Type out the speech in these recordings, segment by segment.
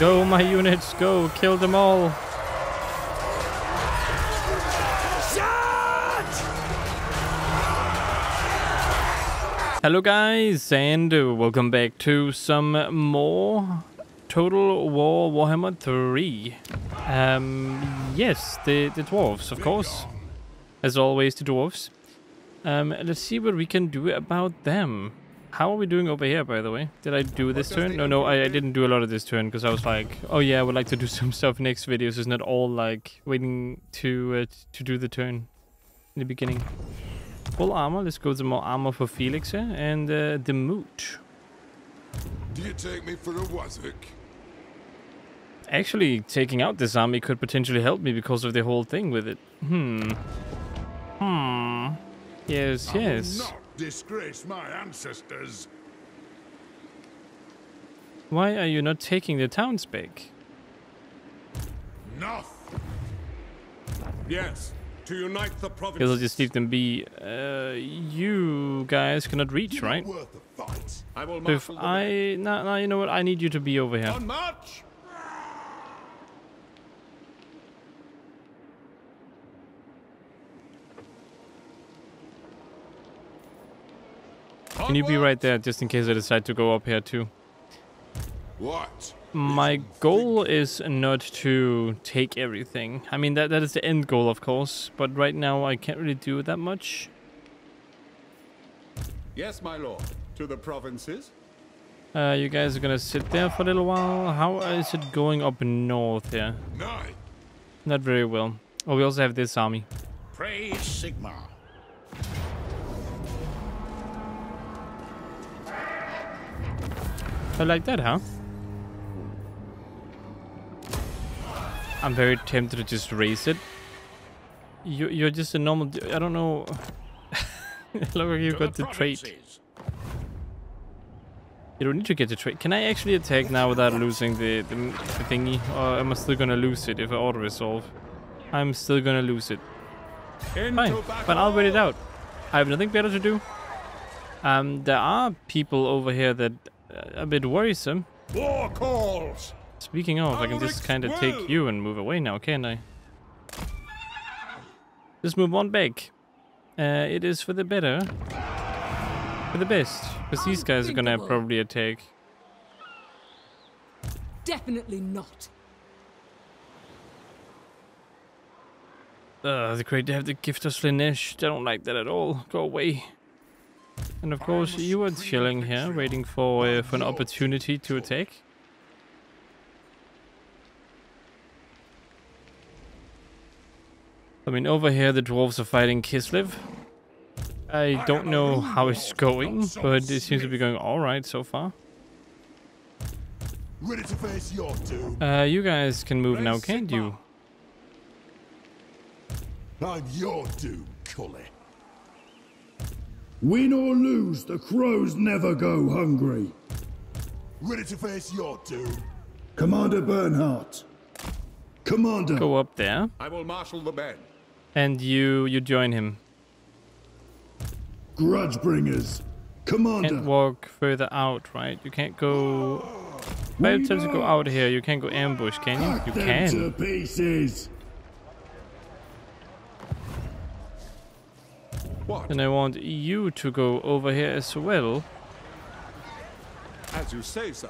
Go, my units, go, kill them all. Hello guys, and welcome back to some more Total War Warhammer 3. Um, yes, the, the dwarves, of course. As always, the dwarves. Um, let's see what we can do about them. How are we doing over here, by the way? Did I do this turn? No, no, I, I didn't do a lot of this turn because I was like, oh yeah, I would like to do some stuff next video, so it's not all like waiting to uh, to do the turn in the beginning. Full armor. Let's go to more armor for Felix here. And uh, the Moot. Do you take me for a Wazzock? Actually, taking out this army could potentially help me because of the whole thing with it. Hmm. Hmm. Yes, yes. Not disgrace my ancestors. Why are you not taking the towns back? Noth. Yes, to unite the province. Because I'll just leave them be. Uh, you guys cannot reach, right? Not worth the fight. I will So if marshal the. I... Nah, nah, you know what? I need you to be over here. On march! Can you be right there, just in case I decide to go up here too? What? My goal is not to take everything. I mean, that that is the end goal, of course. But right now, I can't really do that much. Yes, my lord. To the provinces? Uh, you guys are gonna sit there for a little while. How is it going up north here? Nay. Not very well. Oh, we also have this army. Praise Sigmar. I like that, huh? I'm very tempted to just raise it. You, you're just a normal. I don't know. Look you got the trait. You don't need to get the trait. Can I actually attack now without losing the, the, the thingy? Or am I still gonna lose it if I auto resolve? I'm still gonna lose it. Fine, but I'll wait it out. I have nothing better to do. Um, there are people over here that a bit worrisome. War calls. Speaking of, I can just kind of take you and move away now, can't I? Just move on back. Uh, it is for the better. For the best. Because these guys are gonna probably attack. Definitely not. Uh, the great to have the gift of Slaanesh. I don't like that at all. Go away. And of course, you were chilling here, waiting for uh, for an opportunity to attack. I mean, over here the dwarves are fighting Kislev. I don't know how it's going, but it seems to be going all right so far. Ready to face your doom? Uh, you guys can move now, can't you? I'm your doom, Cully. Win or lose, the crows never go hungry. Ready to face your doom? Commander Bernhardt. Commander, Go up there, I will marshal the men. and you you join him. Grudge Bringers. Commander, can't walk further out, right? You can't go. By the time to go out here, you can't go ambush, can you? hack You them can. to pieces. What? And I want you to go over here as well. As you say, sir.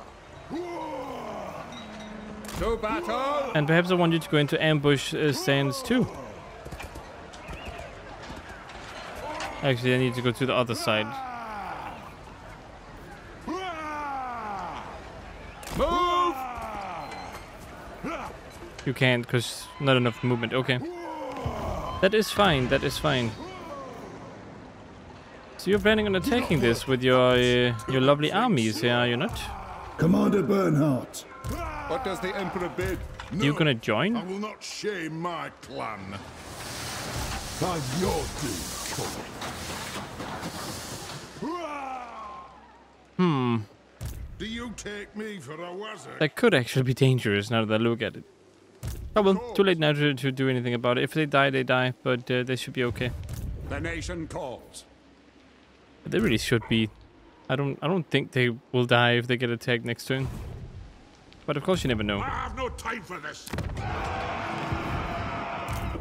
To battle. And perhaps I want you to go into ambush uh, stands too. Actually, I need to go to the other side. Move. You can't, because not enough movement. Okay. That is fine, that is fine. So you're planning on attacking this with your uh, your lovely armies, yeah, are you not? Commander Bernhardt. What does the emperor bid? You gonna join? I will not shame my clan. I'm your doom, Hmm. Do you take me for a wizard? That could actually be dangerous now that I look at it. Oh well, too late now to, to do anything about it. If they die, they die, but uh, they should be okay. The nation calls. But they really should be. I don't I don't think they will die if they get attacked next turn. But of course you never know. I have no time for this.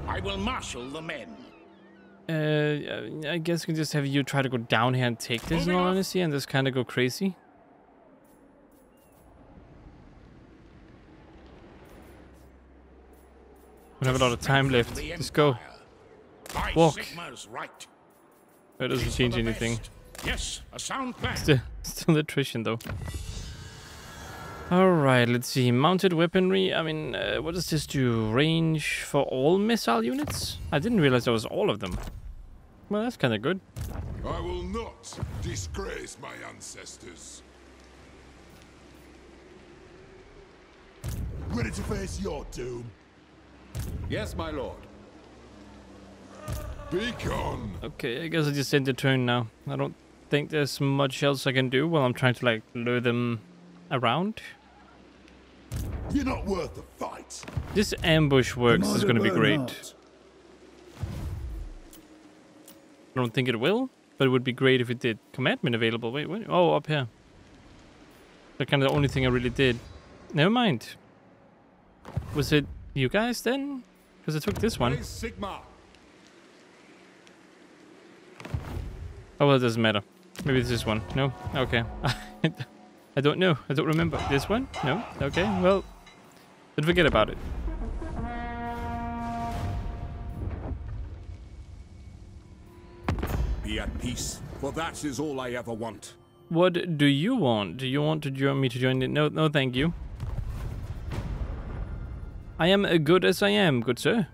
I will marshal the men. Uh, I guess we can just have you try to go down here and take this in all honesty and just kind of go crazy. We have a lot of time left. Just go. Walk. That doesn't It is for change anything. Best. Yes, a sound plan. Still, still attrition though. Alright, let's see. Mounted weaponry. I mean, uh, what does this do? Range for all missile units? I didn't realize there was all of them. Well, that's kind of good. I will not disgrace my ancestors. Ready to face your doom? Yes, my lord. Beacon! Okay, I guess I just end the turn now. I don't think there's much else I can do while I'm trying to like lure them around. You're not worth the fight. This ambush works is going to be great. Bernhardt. I don't think it will, but it would be great if it did. Commandment available. Wait, what? Oh, up here. That's kind of the only thing I really did. Never mind. Was it you guys then? Because I took this one. Sigmar. Oh, well, it doesn't matter. Maybe this one. No? Okay. I don't know. I don't remember. This one? No? Okay, well, then forget about it. Be at peace, for that is all I ever want. What do you want? Do you want to join me to join it? No, no, thank you. I am good as I am, good sir.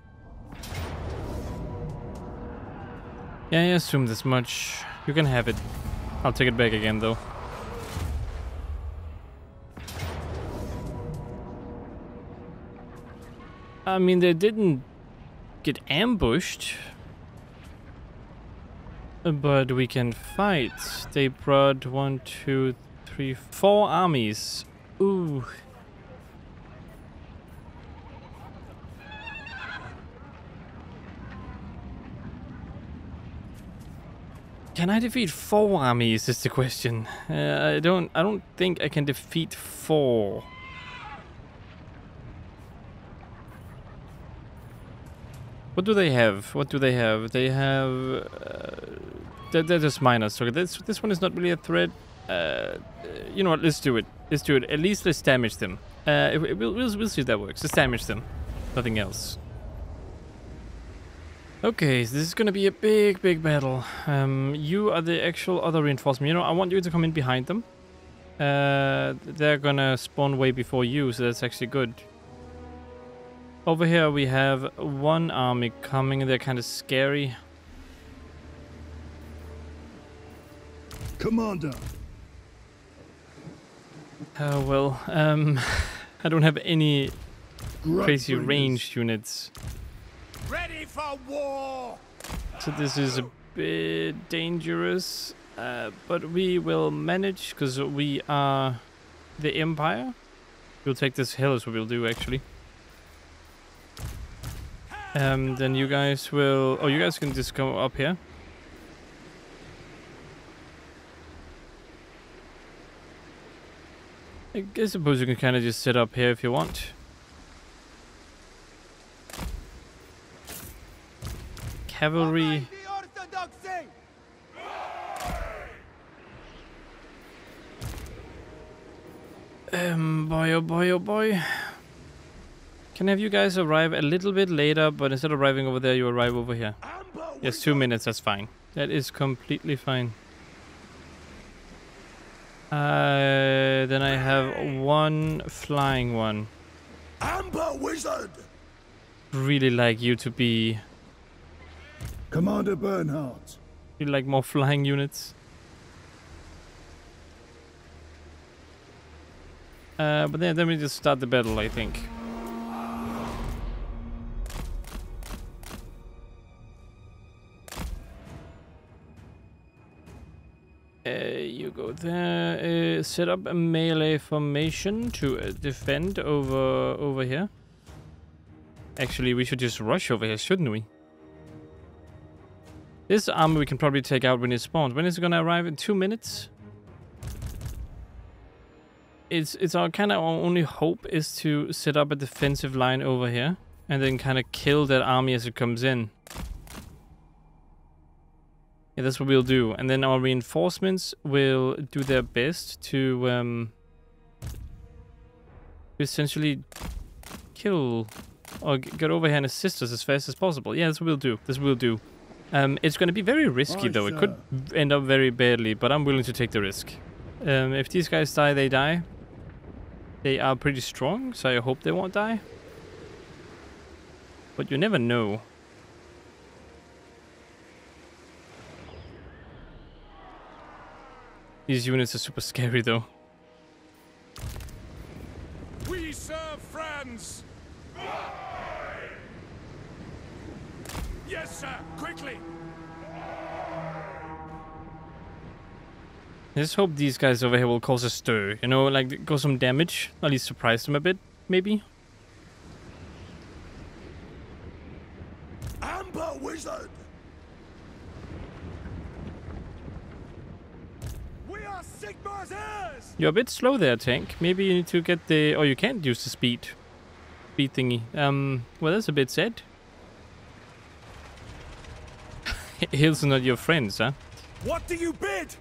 Yeah, I assume this much. You can have it. I'll take it back again, though. I mean, they didn't get ambushed. But we can fight. They brought one, two, three, four armies. Ooh. Can I defeat four armies? Is the question. Uh, I don't. I don't think I can defeat four. What do they have? What do they have? They have. Uh, they're, they're just minus. Okay, this this one is not really a threat. Uh, you know what? Let's do it. Let's do it. At least let's damage them. Uh, we'll, we'll, we'll see if that works. Let's damage them. Nothing else. Okay, so this is gonna be a big, big battle. Um, you are the actual other reinforcement. You know, I want you to come in behind them. Uh, they're gonna spawn way before you, so that's actually good. Over here we have one army coming. They're kind of scary. Commander, Oh well, um, I don't have any crazy ranged units, Ready for war! so this is a bit dangerous. Uh, but we will manage because we are the Empire. We'll take this hill is what we'll do actually. Um, then you guys will. Oh, you guys can just come up here. I guess suppose you can kind of just sit up here if you want. Cavalry. Um, boy, oh boy, oh boy. Can I have you guys arrive a little bit later, but instead of arriving over there, you arrive over here. Yes, two minutes, that's fine. That is completely fine. Uh, then I have one flying one. Amber Wizard! Really like you to be, Commander Bernhardt, you like more flying units. Uh, but then, then we just start the battle, I think. Uh, you go there. Uh, set up a melee formation to uh, defend over over here. Actually, we should just rush over here, shouldn't we? This army we can probably take out when it spawns. When is it gonna arrive? In two minutes? it's it's our kind of our only hope is to set up a defensive line over here and then kind of kill that army as it comes in. Yeah, that's what we'll do. And then our reinforcements will do their best to um, essentially kill or get over here and assist us as fast as possible. Yeah, that's what we'll do. This we'll do. Um, it's going to be very risky Aye, though. It could end up very badly, but I'm willing to take the risk. Um, if these guys die, they die. They are pretty strong, so I hope they won't die. But you never know. These units are super scary though. We serve friends! Yes, sir. Quickly. Just hope these guys over here will cause a stir. You know, like cause some damage. At least surprise them a bit, maybe. Amber Wizard. We are Sigmar's. You're a bit slow there, tank. Maybe you need to get the. Oh, you can't use the speed. Speed thingy. Um. Well, that's a bit sad. Hills are not your friends, huh? What do you bid?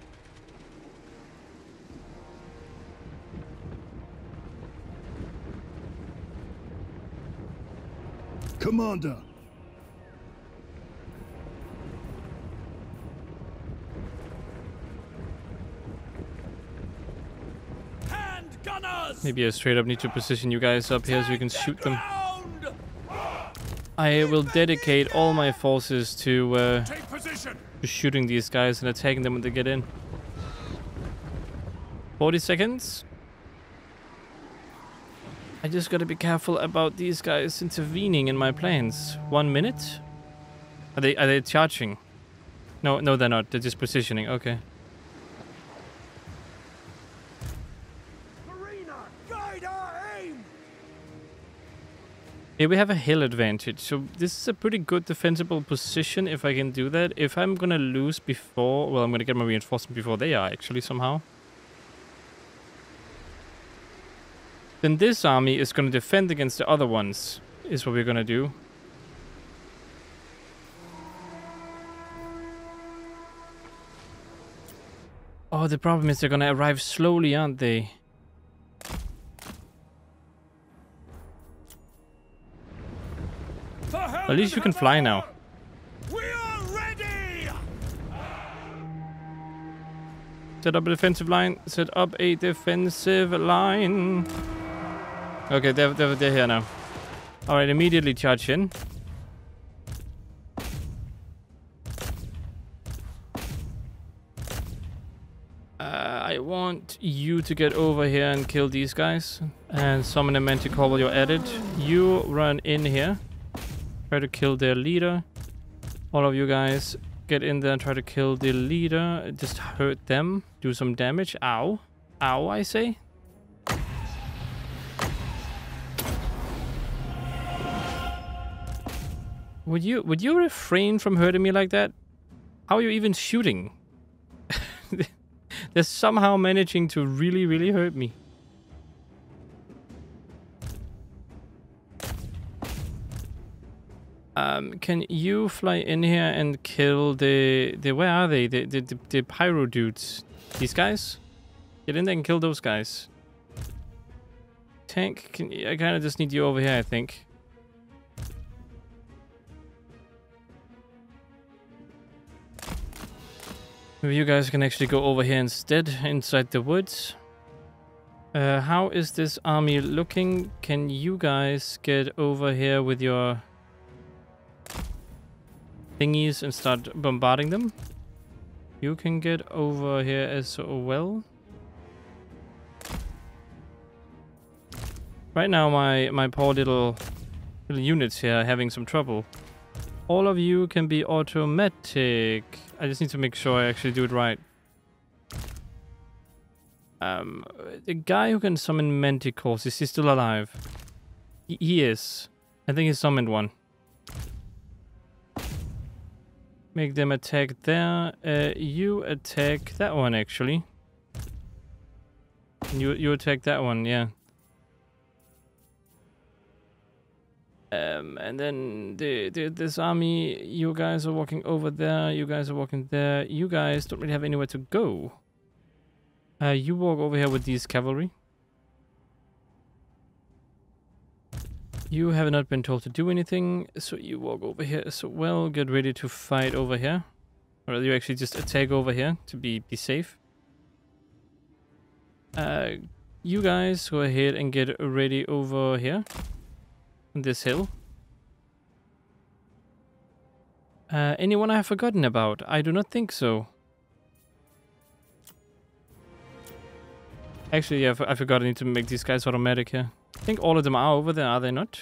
Commander, Hand gunners. Maybe I straight up need to position you guys up here so you can shoot them. I will dedicate all my forces to, uh, To shooting these guys and attacking them when they get in. 40 seconds. I just gotta be careful about these guys intervening in my plans. One minute? Are they are they charging? No, no, they're not. They're just positioning. Okay. Yeah, we have a hill advantage, so this is a pretty good defensible position if I can do that. If I'm gonna lose before, well, I'm gonna get my reinforcement before they are actually somehow. Then this army is gonna defend against the other ones, is what we're gonna do. Oh, the problem is they're gonna arrive slowly, aren't they? At least you can fly now. Set up a defensive line. Set up a defensive line. Okay, they're, they're, they're here now. Alright, immediately charge in. Uh, I want you to get over here and kill these guys. And summon a manticore while you're at it. You run in here. Try to kill their leader. All of you guys get in there and try to kill the leader. Just hurt them. Do some damage. Ow. Ow, I say. Would you would you refrain from hurting me like that? How are you even shooting? They're somehow managing to really, really hurt me. Um, can you fly in here and kill the the where are they? The the the, the pyro dudes. These guys? Get in there and kill those guys. Tank, can I kind of just need you over here, I think. Maybe you guys can actually go over here instead, inside the woods. Uh, how is this army looking? Can you guys get over here with your thingies and start bombarding them? You can get over here as well. Right now, my my poor little little units here are having some trouble. All of you can be automatic. I just need to make sure I actually do it right. Um, the guy who can summon manticores, is he still alive? He, he is. I think he summoned one. Make them attack there. Uh, you attack that one, actually. You you attack that one, yeah. Um, and then the, the this army, you guys are walking over there. You guys are walking there. You guys don't really have anywhere to go. Uh, you walk over here with these cavalry. You have not been told to do anything, so you walk over here as well. Get ready to fight over here. Or you actually just attack over here to be, be safe. Uh, you guys go ahead and get ready over here. On this hill. Uh, anyone I have forgotten about? I do not think so. Actually, yeah, I forgot I need to make these guys automatic here. I think all of them are over there, are they not?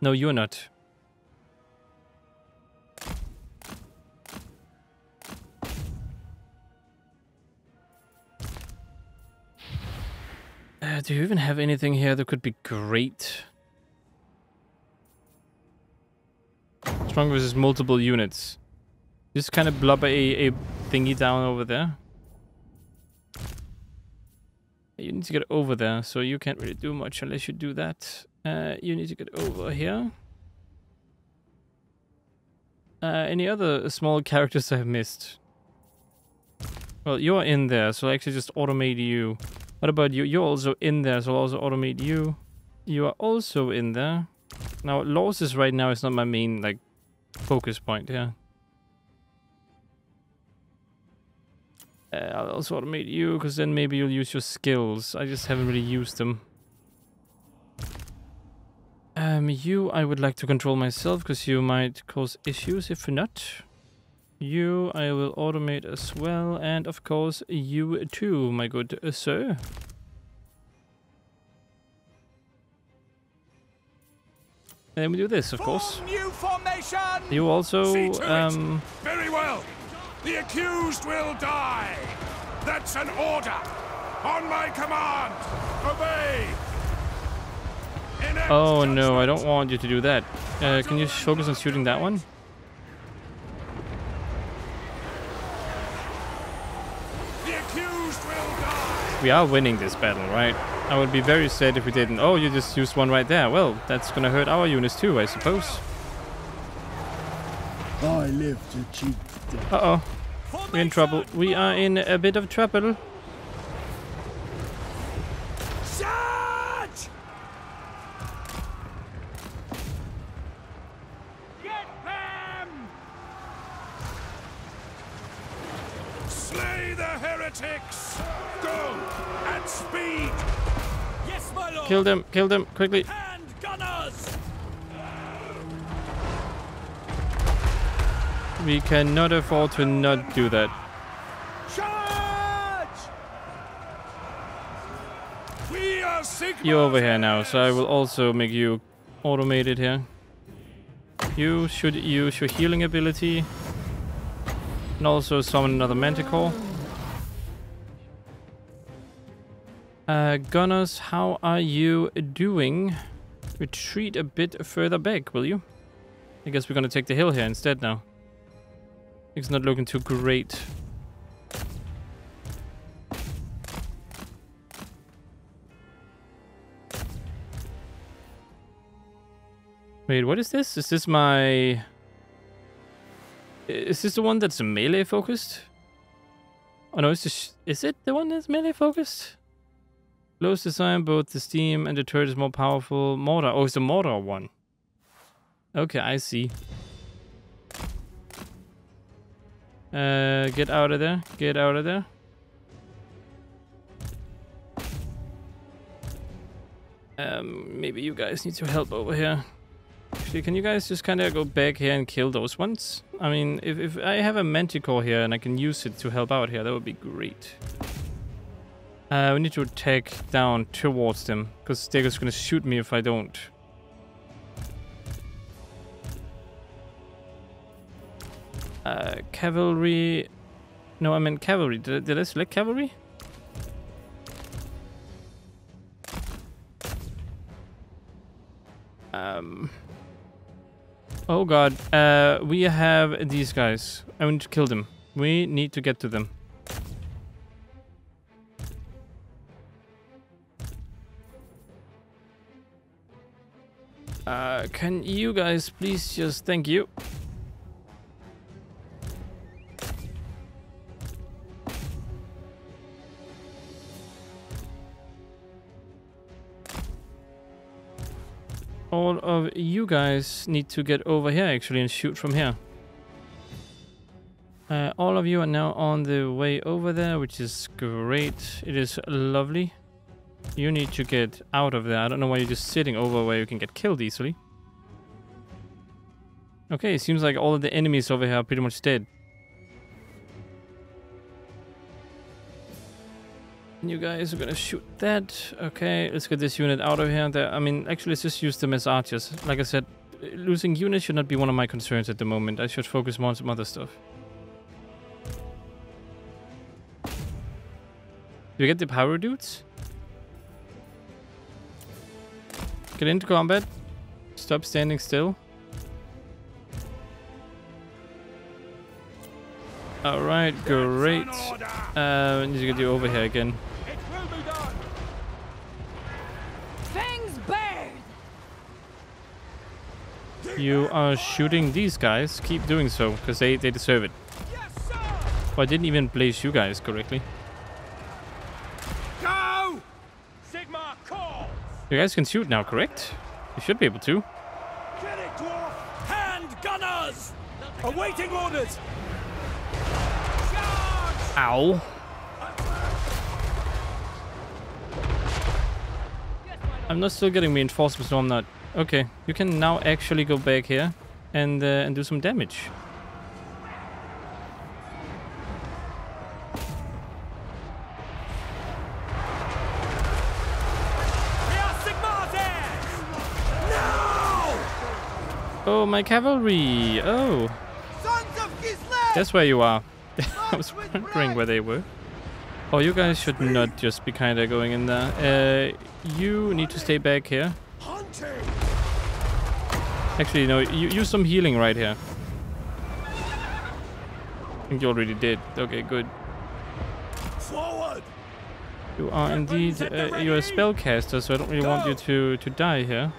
No, you're not. Uh, do you even have anything here that could be great? Strong versus multiple units. Just kind of blob a, a thingy down over there. You need to get over there, so you can't really do much unless you do that. Uh, you need to get over here. Uh, any other small characters I've missed? Well, you're in there, so I actually just automate you. What about you? You're also in there, so I'll also automate you. You are also in there. Now, losses right now is not my main, like, focus point here. Uh, I'll also automate you, because then maybe you'll use your skills. I just haven't really used them. Um, you I would like to control myself, because you might cause issues if not. You I will automate as well, and of course you too, my good sir. And then we do this, of course. New formation! You also, See to it. um. The accused will die. That's an order. On my command. Obey. Enact oh no, I don't want you to do that. Uh, can you focus on shooting that one? The accused will die. We are winning this battle, right? I would be very sad if we didn't. Oh, you just used one right there. Well, that's gonna hurt our units too, I suppose. I live to cheat death. Uh-oh. We're in trouble. We are in a bit of trouble. Charge! Get them! Slay the heretics. Go at speed. Yes, my lord! Kill them, kill them, quickly. We cannot afford to not do that. Charge! We are Sigmar. You're over here now, so I will also make you automated here. You should use your healing ability. And also summon another Manticore. Uh, Gunners, how are you doing? Retreat a bit further back, will you? I guess we're gonna take the hill here instead now. It's not looking too great. Wait, what is this? Is this my... Is this the one that's melee focused? Oh no, is this... Is it the one that's melee focused? Close design, both the steam and the turret is more powerful. Mortar. Oh, it's the mortar one. Okay, I see. Uh, get out of there. Get out of there. Um, maybe you guys need to help over here. Actually, can you guys just kind of go back here and kill those ones? I mean, if, if I have a Manticore here and I can use it to help out here, that would be great. Uh, we need to attack down towards them, because Stego's gonna shoot me if I don't. Uh, cavalry... No, I meant cavalry. Did, did I select cavalry? Um... Oh god, uh, we have these guys. I want to kill them. We need to get to them. Uh, can you guys please just thank you? Of you guys need to get over here actually and shoot from here. Uh, all of you are now on the way over there, which is great. It is lovely. You need to get out of there. I don't know why you're just sitting over where you can get killed easily. Okay, it seems like all of the enemies over here are pretty much dead. You guys are gonna shoot that. Okay, let's get this unit out of here. There, I mean, actually, let's just use them as archers. Like I said, losing units should not be one of my concerns at the moment. I should focus more on some other stuff. Do you get the power dudes? Get into combat. Stop standing still. Alright, great. Uh, need to get you over here again. It will be done. Fangs bared! You are shooting these guys. Keep doing so, because they, they deserve it. Yes. Oh, I didn't even place you guys correctly. Go! Sigmar calls. You guys can shoot now, correct? You should be able to. Get it, dwarf. Hand gunners. Awaiting orders. Charge! Ow. I'm not still getting reinforcements, no I'm not. Okay, you can now actually go back here and, uh, and do some damage. We are Now! Oh, my cavalry! Oh, Sons of that's where you are. I was wondering where they were. Oh, you guys should not just be kinda going in there. Uh, you need to stay back here. Hunting! Actually, no, you use some healing right here. I think you already did. Okay, good. Forward! You are indeed uh, you're a spellcaster, so I don't really want you to to die here.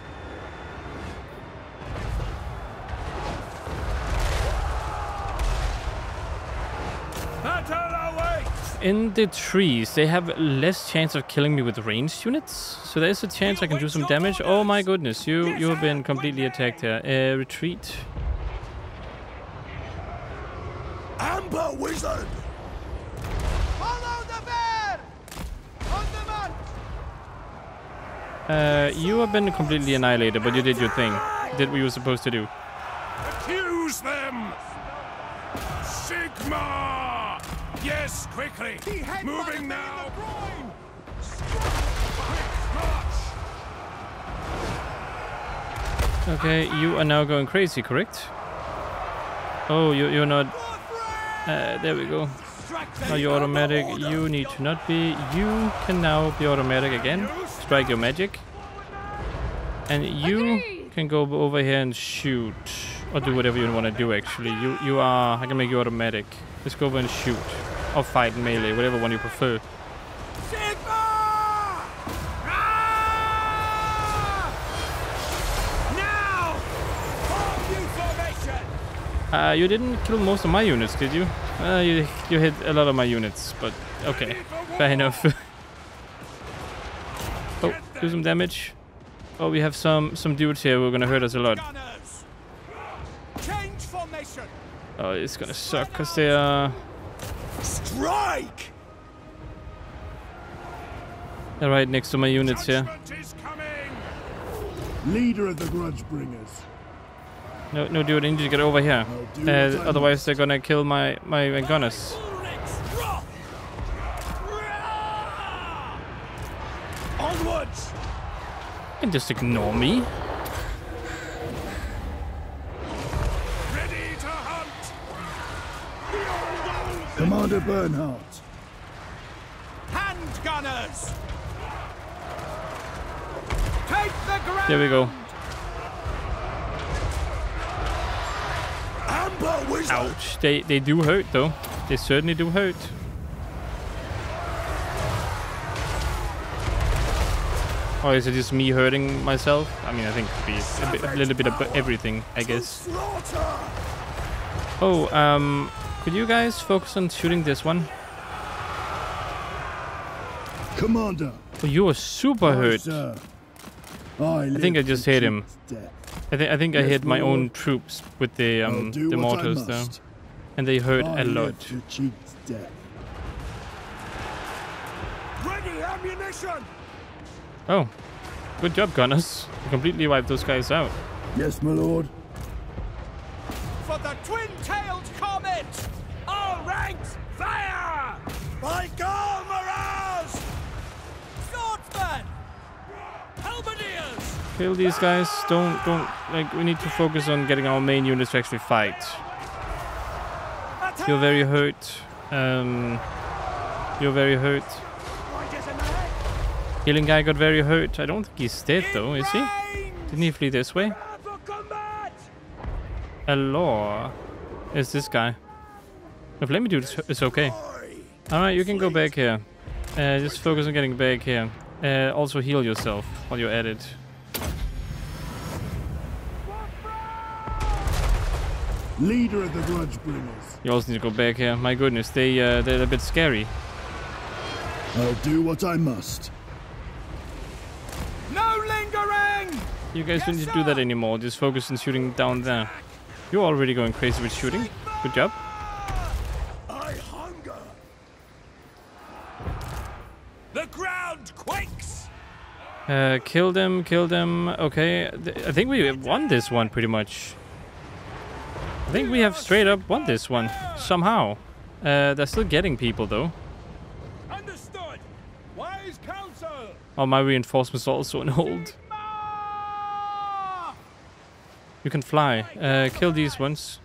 In the trees, they have less chance of killing me with ranged units, so there's a chance I can do some damage. Oh my goodness, you you have been completely attacked here. Uh, retreat. Amber Wizard! Follow the bear! On the march! Uh, you have been completely annihilated, but you did your thing. Did what you were supposed to do. Accuse them! Sigmar! Yes, quickly! Moving now! Okay, you are now going crazy, correct? Oh, you you're not. Uh, there we go. Now you're automatic. You need to not be. You can now be automatic again. Strike your magic. And you can go over here and shoot. Or do whatever you want to do actually. You you are I can make you automatic. Let's go over and shoot. Or fight melee, whatever one you prefer. Sigmar! Now! Formation! Uh, you didn't kill most of my units, did you? Uh, you, you hit a lot of my units, but okay. Fair enough. oh, do some damage. Oh, we have some some dudes here who are gonna hurt us a lot. Change formation! Oh, it's gonna suck because they are Strike! they're right next to my units here. Judgment is coming! Leader of the Grudge Bringers. No, no, dude, I need to get over here. I'll do what I Uh, otherwise, they're gonna kill my my, gunners. Onwards! Can just ignore me. Commander Bernhardt. Hand gunners! Take the ground! There we go. Ouch. They they do hurt though. They certainly do hurt. Or is it just me hurting myself? I mean, I think it could be a, bit, a little bit of everything, I guess. Oh, um, could you guys focus on shooting this one? Commander. Oh, you are super aye, hurt. sir. I, think I just hit him. I, th- I think I hit my my own troops with the um the mortars though, and they hurt I a lot. live to cheat's death. Ready ammunition! Oh, good job, gunners! You completely wiped those guys out. Yes, my lord. For the twin-tailed comet! All fire! By Ghal Maraz! Swordsman! Halberdiers! Kill these guys. Don't don't like. We need to focus on getting our main units to actually fight. Attack! You're very hurt. Um, you're very hurt. Right as an egg! Healing guy got very hurt. I don't think he's dead though, is he? Didn't he flee this way? Prepare for combat! Hello. Is this guy? If let me do this, it's okay. Alright, you can go back here. Uh, just focus on getting back here. Uh, also heal yourself while you're at it. Leader of the Grudge Bringers. You also need to go back here. My goodness, they uh, they're a bit scary. I'll do what I must. No lingering! You guys don't need to do that anymore. Just focus on shooting down there. You're already going crazy with shooting. Good job. Uh, kill them, kill them. Okay, I think we won this one pretty much. I think we have straight up won this one somehow. Uh, they're still getting people though. Understood! Wise counsel! Oh, my reinforcements are also on hold. You can fly. Uh, kill these ones.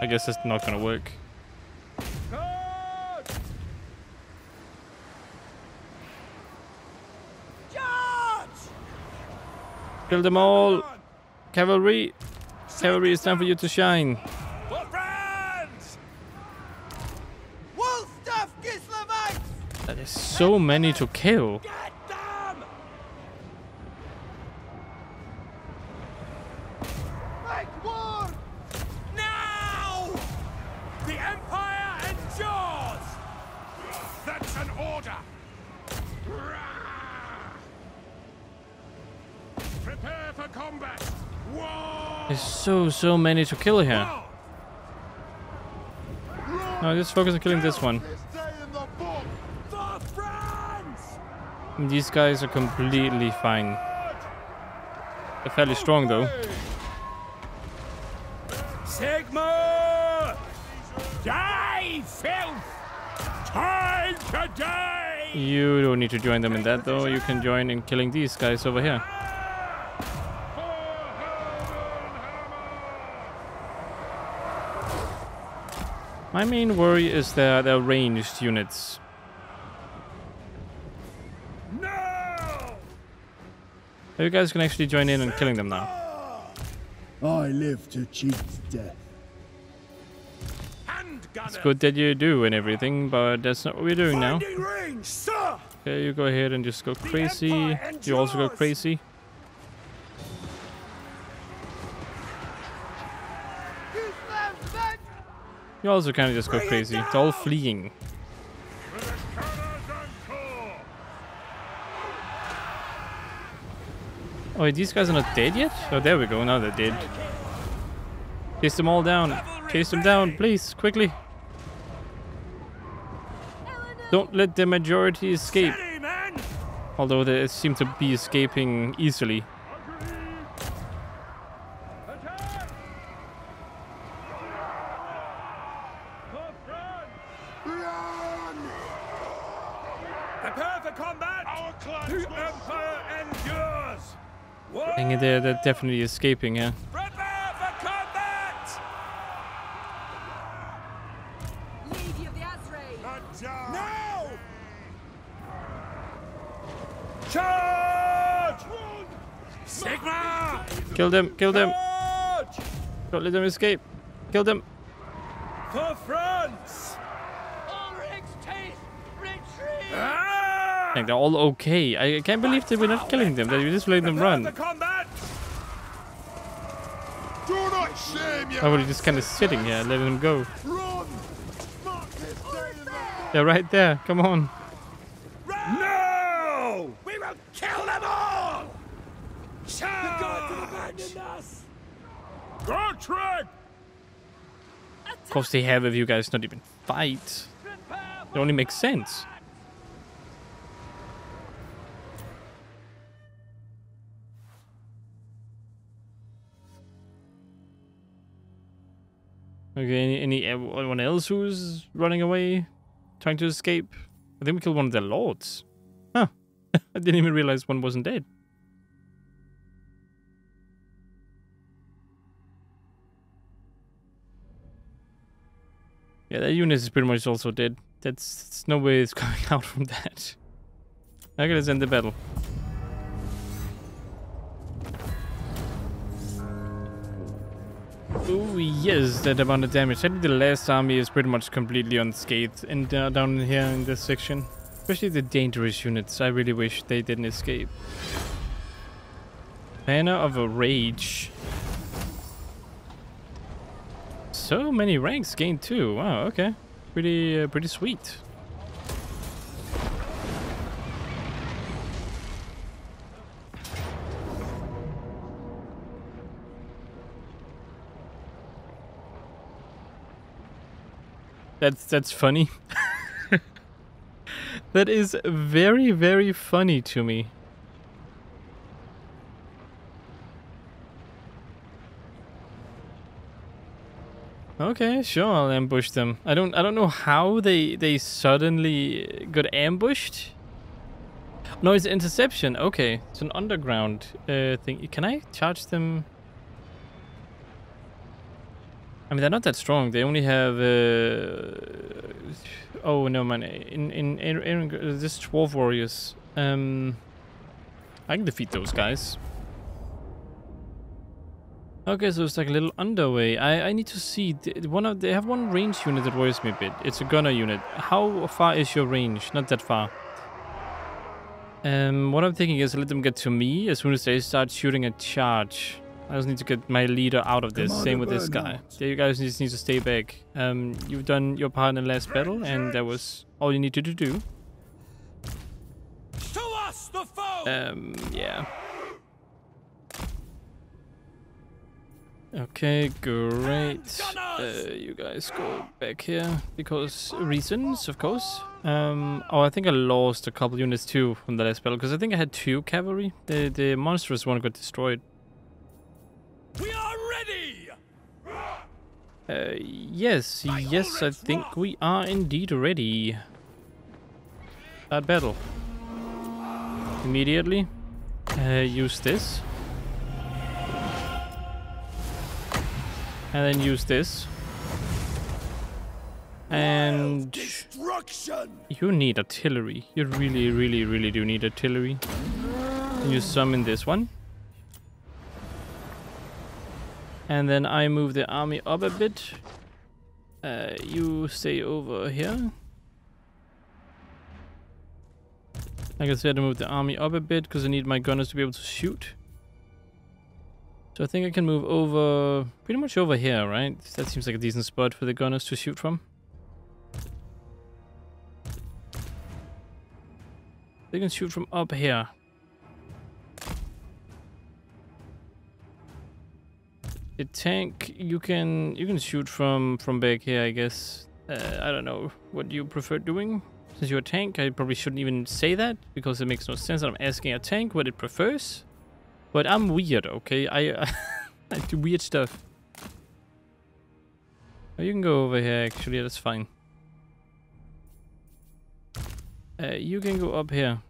I guess that's not gonna work. Charge! Charge! Kill them all. Cavalry. Cavalry, it's time for you to shine. For France! Wolfstaff Gislevites! That is so many to kill. Get them! Make war! Now! The Empire endures! That's an order! There's so, so many to kill here. No, just focus on killing this one. These guys are completely fine. They're fairly strong though. Sigmar! Die, filth! Time to die! You don't need to join them in that though. You can join in killing these guys over here. My main worry is their, their ranged units. No! You guys can actually join in on killing them now. I live to cheat death. It's good that you do and everything, but that's not what we're doing now. Finding range, sir! Okay, you go ahead and just go crazy. You also go crazy. You also kind of just go crazy. It's all fleeing. Oh, wait, these guys are not dead yet? Oh, there we go. Now they're dead. Chase them all down. Chase them down, please, quickly. Don't let the majority escape. Although they seem to be escaping easily. Definitely escaping, yeah. Prepare for combat! Lady of the Azrael. Now! Charge! Sigmar! Kill them, kill them. Charge! Don't let them escape. Kill them. For France! Ulric's teeth retreat! Like they're all okay. I can't believe that we're not killing them. That we just letting them run. combat! Do not shame your Why were you just kind of sitting here, letting them go? Run! Mark this day in the They're right there. Come on. No! We will kill them all! The gods have abandoned us! Gotrek! Of course they have if you guys not even fight. It only makes sense. Anyone else who's running away, trying to escape? I think we killed one of their lords. Huh. I didn't even realize one wasn't dead. Yeah, that unit is pretty much also dead. That's, that's no way it's coming out from that. Okay, let's end the battle. Yes, that amount of damage. I think the last army is pretty much completely unscathed and uh, down here in this section. Especially the dangerous units. I really wish they didn't escape. Banner of a Rage. So many ranks gained too. Wow, okay. Pretty, uh, pretty sweet. That's that's funny. that is very very funny to me. Okay, sure, I'll ambush them. I don't I don't know how they they suddenly got ambushed. No, it's interception. Okay, it's an underground uh, thing. Can I charge them? I mean, they're not that strong. They only have. Uh... Oh no, man! In in in, in this dwarf warriors. Um, I can defeat those guys. Okay, so it's like a little underway. I I need to see one of they have one range unit that worries me a bit. It's a gunner unit. How far is your range? Not that far. Um, what I'm thinking is let them get to me as soon as they start shooting a charge. I just need to get my leader out of this. Commander Same with this guy. Yeah, you guys just need to stay back. Um, you've done your part in the last battle, and that was all you needed to do. To us, the foe! Um, yeah. Okay, great. Uh, you guys go back here because reasons, of course. Um, oh, I think I lost a couple units too from the last battle because I think I had two cavalry. The the monstrous one got destroyed. We are ready! Uh, yes, yes, I think we are indeed ready. Start battle. Immediately. Uh, use this. And then use this. And Destruction! you need artillery. You really, really, really do need artillery. You summon this one. And then I move the army up a bit. Uh, you stay over here. Like I said, I move the army up a bit because I need my gunners to be able to shoot. So I think I can move over, pretty much over here, right? That seems like a decent spot for the gunners to shoot from. They can shoot from up here. The tank, you can you can shoot from from back here, I guess. Uh, I don't know what you prefer doing. Since you're a tank, I probably shouldn't even say that because it makes no sense that I'm asking a tank what it prefers. But I'm weird, okay? I I do weird stuff. Oh, you can go over here. Actually, that's fine. Uh, you can go up here.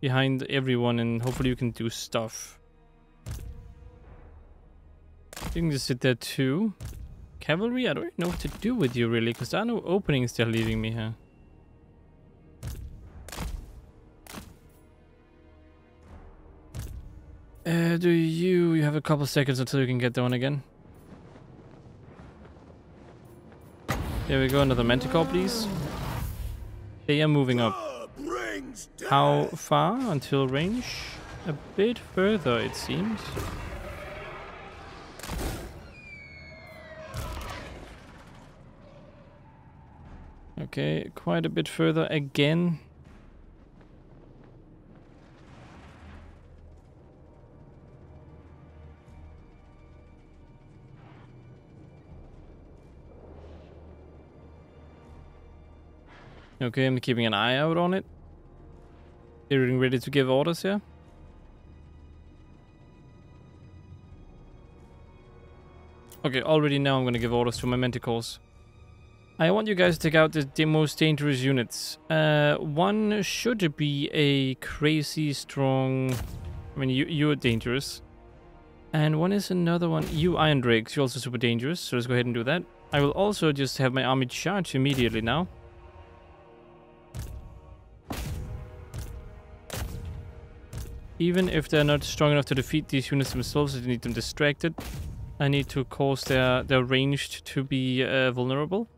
Behind everyone and hopefully you can do stuff. You can just sit there too. Cavalry, I don't know what to do with you really, because there are no openings they're leaving me here. Uh, do you, you have a couple seconds until you can get down again. There we go, another Manticore please. They are moving up. How far until range? A bit further, it seems. Okay, quite a bit further again. Okay, I'm keeping an eye out on it. Getting ready to give orders here. Okay, already now I'm gonna give orders to my manticores. I want you guys to take out the, the most dangerous units. Uh, one should be a crazy strong... I mean, you, you're dangerous. And one is another one. You Iron Drakes, you're also super dangerous, so let's go ahead and do that. I will also just have my army charge immediately now. Even if they're not strong enough to defeat these units themselves, I need them distracted. I need to cause their, their ranged to be uh, vulnerable.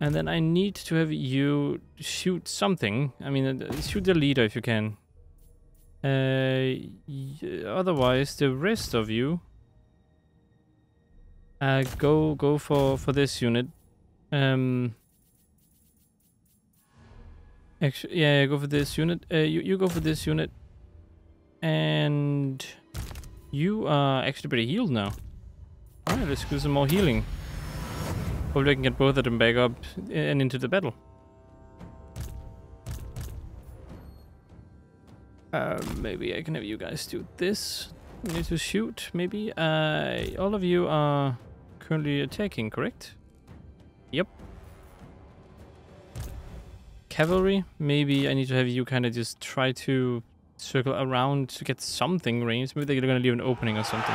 And then I need to have you shoot something. I mean, uh, shoot the leader if you can. Uh, otherwise, the rest of you uh, go go for for this unit. Um, actually, yeah, go for this unit. Uh, you you go for this unit, and you are actually pretty healed now. All right, let's do some more healing. Hopefully I can get both of them back up and into the battle. Uh, maybe I can have you guys do this. Need to shoot, maybe. Uh, all of you are currently attacking, correct? Yep. Cavalry, maybe I need to have you kind of just try to circle around to get something ranged. Maybe they're gonna leave an opening or something.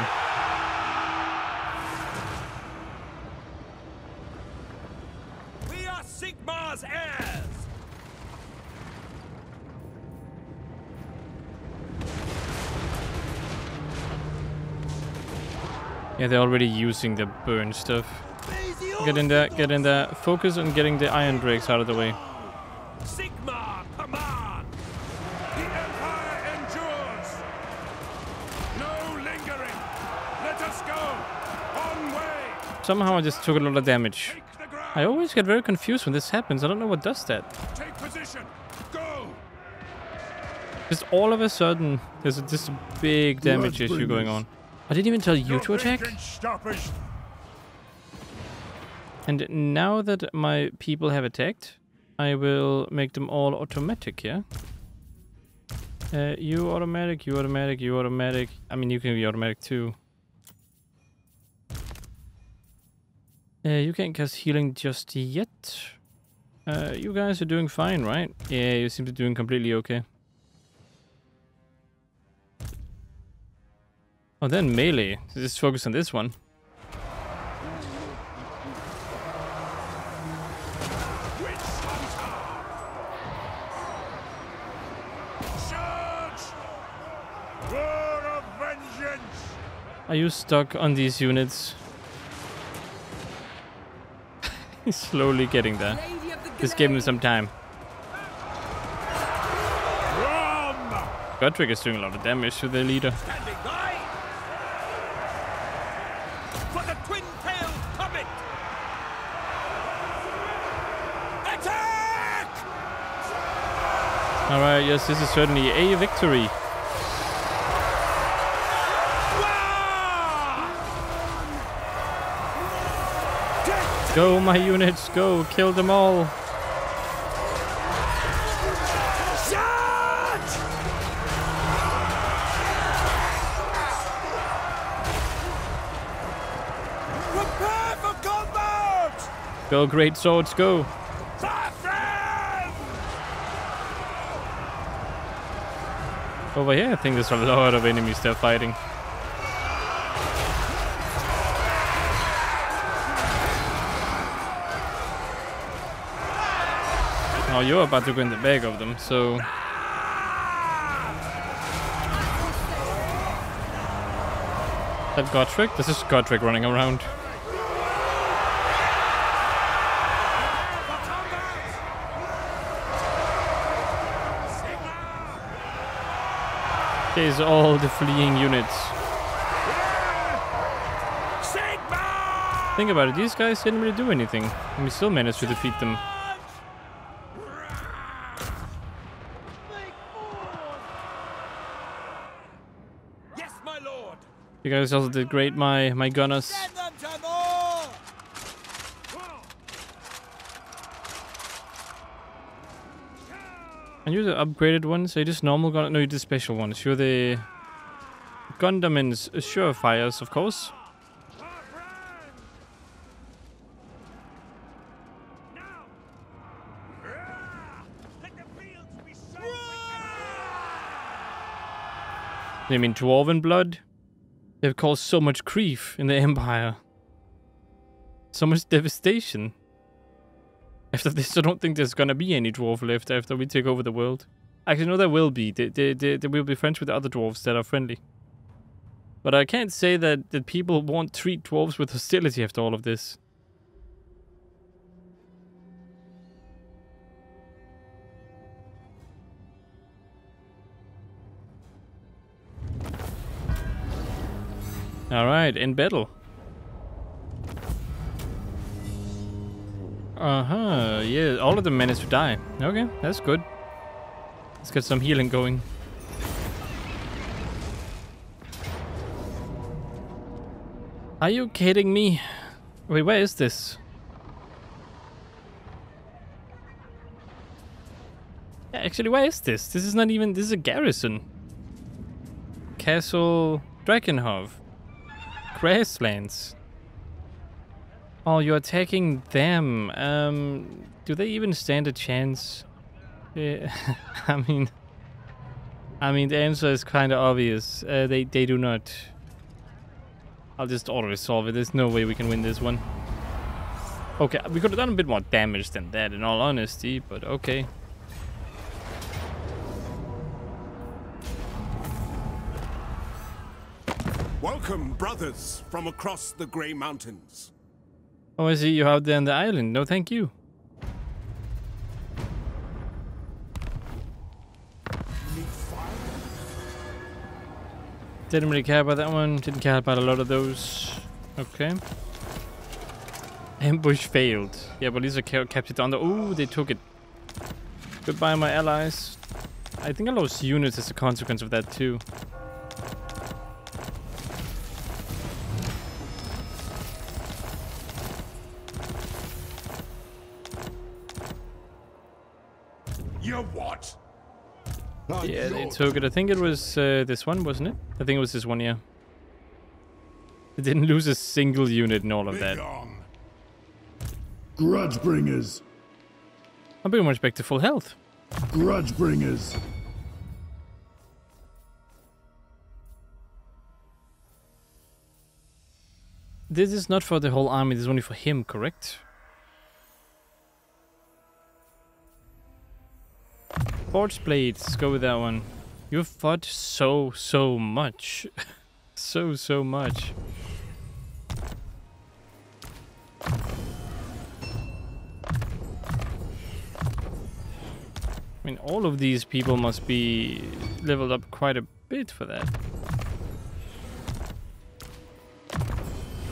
Yeah, they're already using the burn stuff. Get in there, get in there. Focus on getting the iron drakes out of the way. Sigmar, command! The Empire endures. No lingering. Let us go. On way. Somehow I just took a lot of damage. Take the ground. I always get very confused when this happens. I don't know what does that. Take position. Go. Just all of a sudden, there's a, just a big damage issue going on. I didn't even tell you to attack. Nothing can stop us. And now that my people have attacked, I will make them all automatic, yeah? Uh, you automatic, you automatic, you automatic. I mean, you can be automatic too. Uh, you can't cast healing just yet. Uh, you guys are doing fine, right? Yeah, you seem to be doing completely okay. Oh, then melee. Just focus on this one. Witch hunter. Charge. War of vengeance. Are you stuck on these units? He's slowly getting there. Lady of the Just give him some time. Gotrek is doing a lot of damage to the leader. Alright, yes, this is certainly a victory. Go, my units, go, kill them all. Prepare for combat! Go, great swords, go. Fire Over here, I think there's a lot of enemies they're fighting. Oh, you're about to go in the bag of them, so... That Gotrek? This is Gotrek running around. There's all the fleeing units. Think about it, these guys didn't really do anything. And we still managed to defeat them. Yes! You guys also did great, my my gunners. Send them to more! And you're the upgraded ones? Are you just normal gun? No, you're the special ones. You're the Gundamins Surefires, of course. Let the fields be so I mean, Dwarven blood? They've caused so much grief in the Empire. So much devastation. After this, I don't think there's gonna be any dwarf left after we take over the world. Actually, no, there will be. They, they, they, they will be friends with the other dwarves that are friendly. But I can't say that, that people won't treat dwarves with hostility after all of this. Alright, in battle. Uh-huh, yeah, all of them managed to die. Okay, that's good. Let's get some healing going. Are you kidding me? Wait, where is this? Yeah, Actually, where is this? This is not even... This is a garrison. Castle Drakenhof. Grasslands. Oh, you're attacking them. Um, do they even stand a chance? Yeah, I mean, I mean the answer is kind of obvious. Uh, they they do not. I'll just auto resolve it. There's no way we can win this one. Okay, we could have done a bit more damage than that, in all honesty. But okay. Welcome, brothers, from across the Grey Mountains. Oh, I see you out there on the island. No, thank you. Didn't really care about that one. Didn't care about a lot of those. Okay. Ambush failed. Yeah, but least I kept it under. Ooh, they took it. Goodbye, my allies. I think I lost units as a consequence of that too. Yeah, they took it. I think it was uh, this one, wasn't it? I think it was this one, yeah. They didn't lose a single unit in all of that. Begone. Grudge bringers. I'm pretty much back to full health. Grudge bringers. This is not for the whole army, this is only for him, correct? Forge blades, go with that one. You've fought so, so much. so, so much. I mean, all of these people must be leveled up quite a bit for that.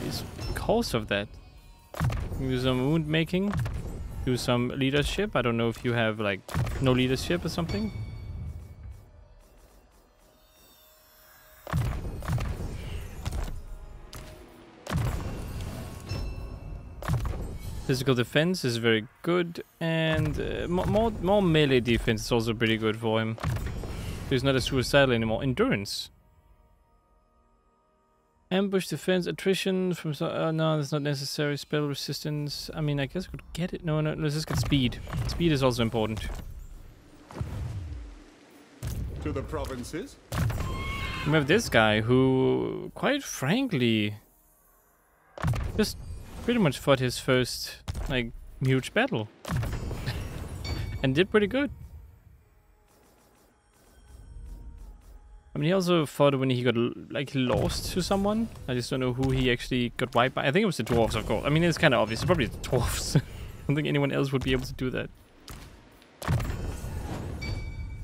Is because of that. Some wound making. Do some leadership. I don't know if you have like no leadership or something. Physical defense is very good, and uh, more more melee defense is also pretty good for him. He's not a suicidal anymore. Endurance. Ambush defense, attrition from uh, no, that's not necessary. Spell resistance. I mean, I guess I could get it. No, no, let's just get speed. Speed is also important. To the provinces? We have this guy who, quite frankly, just pretty much fought his first like huge battle and did pretty good. I mean, he also fought when he got, like, lost to someone. I just don't know who he actually got wiped by. I think it was the dwarves, of course. I mean, it's kind of obvious. It's probably the dwarves. I don't think anyone else would be able to do that.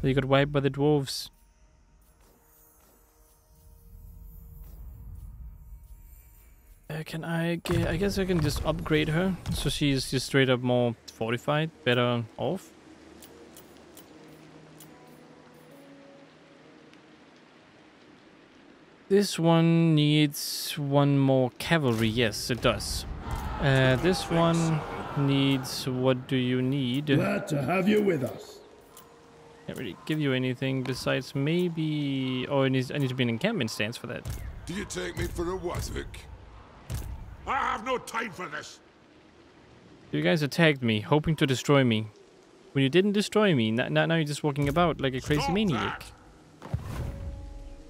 So he got wiped by the dwarves. Uh, can I get, I guess I can just upgrade her so she's just straight up more fortified, better off. This one needs one more cavalry. Yes, it does. Uh, this one needs. What do you need? Glad to have you with us. Can't really give you anything besides maybe. Oh, it needs, I need to be an encampment stance for that. Do you take me for a Wazzock? I have no time for this. You guys attacked me, hoping to destroy me. When you didn't destroy me, now, now you're just walking about like a crazy Stop maniac. that.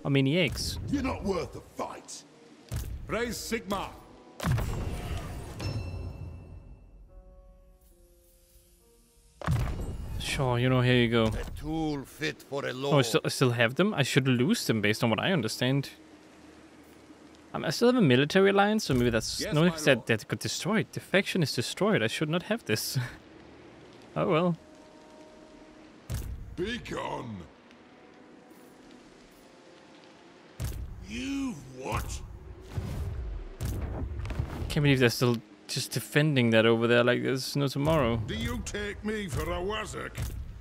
Or eggs? You're not worth a fight. Raise Sigmar. Sure, you know, here you go. A tool fit for a Oh, I lord. still, I still have them? I should lose them based on what I understand. Um, I still have a military alliance, so maybe that's... Yes, no, my because that, lord. that got destroyed. The faction is destroyed. I should not have this. oh well. Be gone. You what? Can't believe they're still just defending that over there like there's no tomorrow. Do you take me for a Wazzock?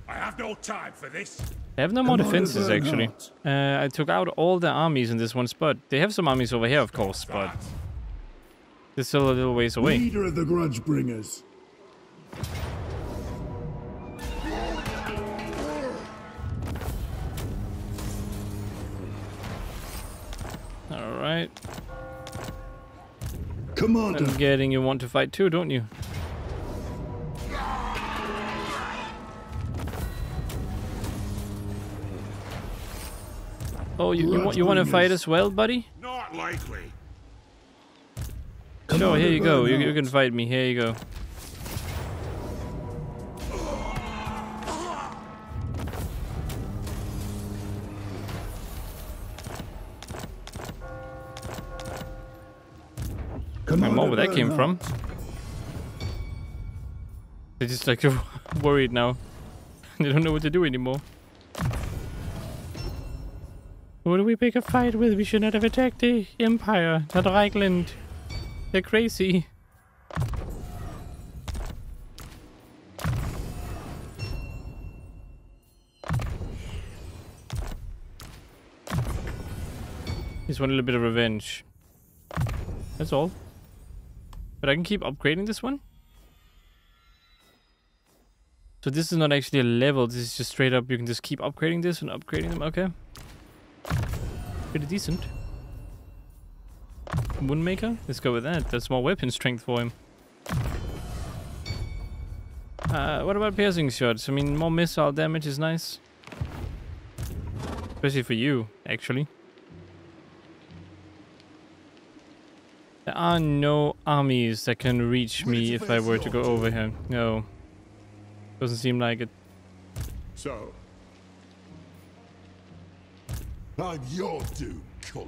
I have no time for this. They have no more defenses, actually. Uh, I took out all the armies in this one spot. They have some armies over here, of course, but That. they're still a little ways away. Leader of the Grudge Bringers. Alright. Commander, I'm getting you want to fight too, don't you? Oh, you, you, want, you want to fight as well, buddy? Not likely. Sure, here you go. You, you can fight me. Here you go. Don't know where that came from. They're just like worried now. they don't know what to do anymore. Who do we pick a fight with? We should not have attacked the Empire, not Reikland. They're crazy. Just want a little bit of revenge. That's all. But I can keep upgrading this one. So this is not actually a level, this is just straight up, you can just keep upgrading this and upgrading them, okay. Pretty decent. Moonmaker? Let's go with that, that's more weapon strength for him. Uh, what about piercing shots? I mean, more missile damage is nice. Especially for you, actually. There are no armies that can reach me if I were to go over here. No. Doesn't seem like it. So, I'm your doom, Cully.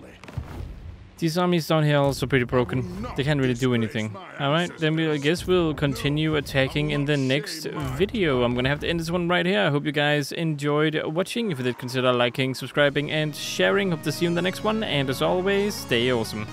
These armies down here are also pretty broken. They can't really do anything. Alright, then we, I guess we'll continue attacking in the next video. I'm gonna have to end this one right here. I hope you guys enjoyed watching. If you did, consider liking, subscribing, and sharing. Hope to see you in the next one. And as always, stay awesome.